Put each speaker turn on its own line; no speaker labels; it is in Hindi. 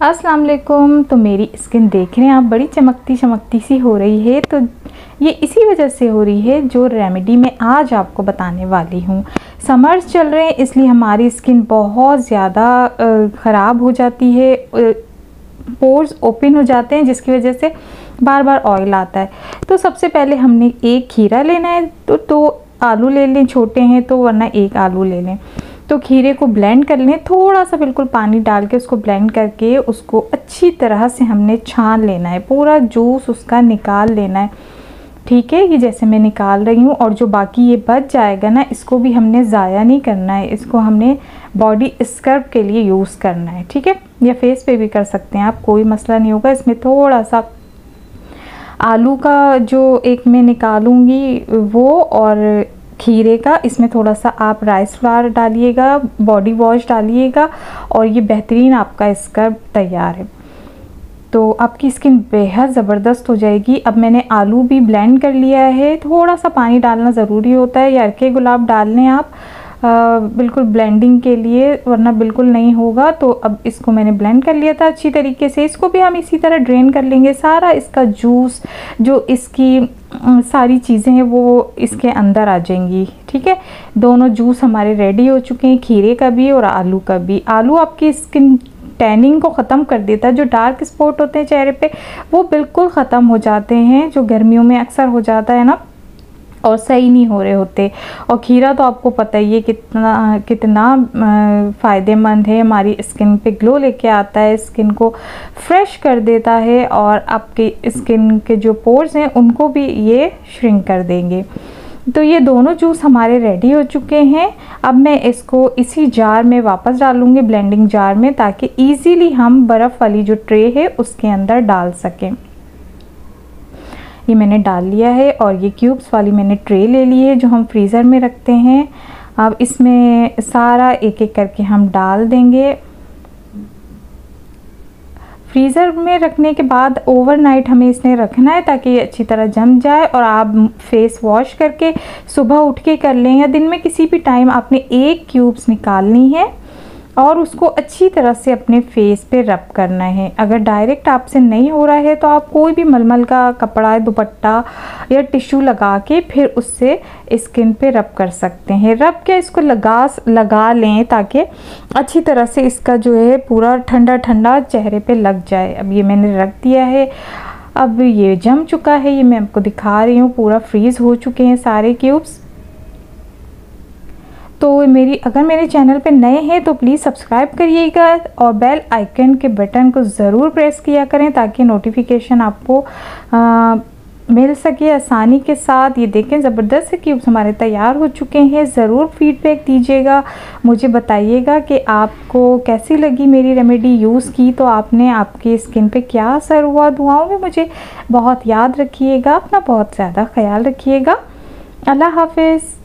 अस्सलाम वालेकुम तो मेरी स्किन देख रहे हैं आप बड़ी चमकती चमकती सी हो रही है। तो ये इसी वजह से हो रही है जो रेमेडी मैं आज आपको बताने वाली हूँ। समर्स चल रहे हैं इसलिए हमारी स्किन बहुत ज़्यादा ख़राब हो जाती है। पोर्स ओपन हो जाते हैं जिसकी वजह से बार बार ऑयल आता है। तो सबसे पहले हमने एक खीरा लेना है। तो, तो आलू ले लें छोटे हैं तो वरना एक आलू ले लें। तो खीरे को ब्लेंड कर लें थोड़ा सा बिल्कुल पानी डाल के उसको ब्लेंड करके उसको अच्छी तरह से हमने छान लेना है, पूरा जूस उसका निकाल लेना है। ठीक है? ये जैसे मैं निकाल रही हूँ और जो बाकी ये बच जाएगा ना, इसको भी हमने ज़ाया नहीं करना है, इसको हमने बॉडी स्क्रब के लिए यूज़ करना है। ठीक है? या फेस पे भी कर सकते हैं आप, कोई मसला नहीं होगा। इसमें थोड़ा सा आलू का जो एक मैं निकालूँगी वो और खीरे का, इसमें थोड़ा सा आप राइस फ्लावर डालिएगा बॉडी वॉश डालिएगा और ये बेहतरीन आपका स्क्रब तैयार है। तो आपकी स्किन बेहद ज़बरदस्त हो जाएगी। अब मैंने आलू भी ब्लेंड कर लिया है। थोड़ा सा पानी डालना ज़रूरी होता है या अरके गुलाब डाल लें आप। बिल्कुल ब्लेंडिंग के लिए, वरना बिल्कुल नहीं होगा। तो अब इसको मैंने ब्लेंड कर लिया था अच्छी तरीके से। इसको भी हम इसी तरह ड्रेन कर लेंगे। सारा इसका जूस जो इसकी सारी चीज़ें हैं, वो इसके अंदर आ जाएँगी। ठीक है? दोनों जूस हमारे रेडी हो चुके हैं, खीरे का भी और आलू का भी। आलू आपकी स्किन टैनिंग को ख़त्म कर देता है। जो डार्क स्पॉट होते हैं चेहरे पे, वो बिल्कुल ख़त्म हो जाते हैं। जो गर्मियों में अक्सर हो जाता है ना और सही नहीं हो रहे होते। और खीरा तो आपको पता ही है कितना कितना फ़ायदेमंद है। हमारी स्किन पे ग्लो लेके आता है, स्किन को फ्रेश कर देता है और आपके स्किन के जो पोर्स हैं, उनको भी ये श्रिंक कर देंगे। तो ये दोनों जूस हमारे रेडी हो चुके हैं। अब मैं इसको इसी जार में वापस डालूँगी, ब्लेंडिंग जार में, ताकि ईज़िली हम बर्फ़ वाली जो ट्रे है, उसके अंदर डाल सकें। ये मैंने डाल लिया है और ये क्यूब्स वाली मैंने ट्रे ले ली है जो हम फ्रीज़र में रखते हैं। अब इसमें सारा एक एक करके हम डाल देंगे। फ्रीज़र में रखने के बाद ओवरनाइट हमें इसने रखना है ताकि ये अच्छी तरह जम जाए और आप फेस वॉश करके सुबह उठ के कर लें या दिन में किसी भी टाइम आपने एक क्यूब्स निकालनी है। और उसको अच्छी तरह से अपने फेस पे रब करना है। अगर डायरेक्ट आपसे नहीं हो रहा है तो आप कोई भी मलमल का कपड़ा, दुपट्टा या टिश्यू लगा के फिर उससे स्किन पे रब कर सकते हैं। रब के इसको लगा लगा लें ताकि अच्छी तरह से इसका जो है पूरा ठंडा ठंडा चेहरे पे लग जाए। अब ये मैंने रख दिया है। अब ये जम चुका है, ये मैं आपको दिखा रही हूँ। पूरा फ्रीज़ हो चुके हैं सारे क्यूब्स तो मेरी अगर मेरे चैनल पे नए हैं तो प्लीज़ सब्सक्राइब करिएगा और बेल आइकन के बटन को ज़रूर प्रेस किया करें ताकि नोटिफिकेशन आपको आ, मिल सके आसानी के साथ। ये देखें ज़बरदस्त क्यूब्स हमारे तैयार हो चुके हैं। ज़रूर फीडबैक दीजिएगा। मुझे बताइएगा कि आपको कैसी लगी मेरी रेमेडी यूज़ की। तो आपने आपकी स्किन पे क्या असर हुआ? दुआओं में मुझे बहुत याद रखिएगा। अपना बहुत ज़्यादा ख्याल रखिएगा। अल्लाह हाफिज़।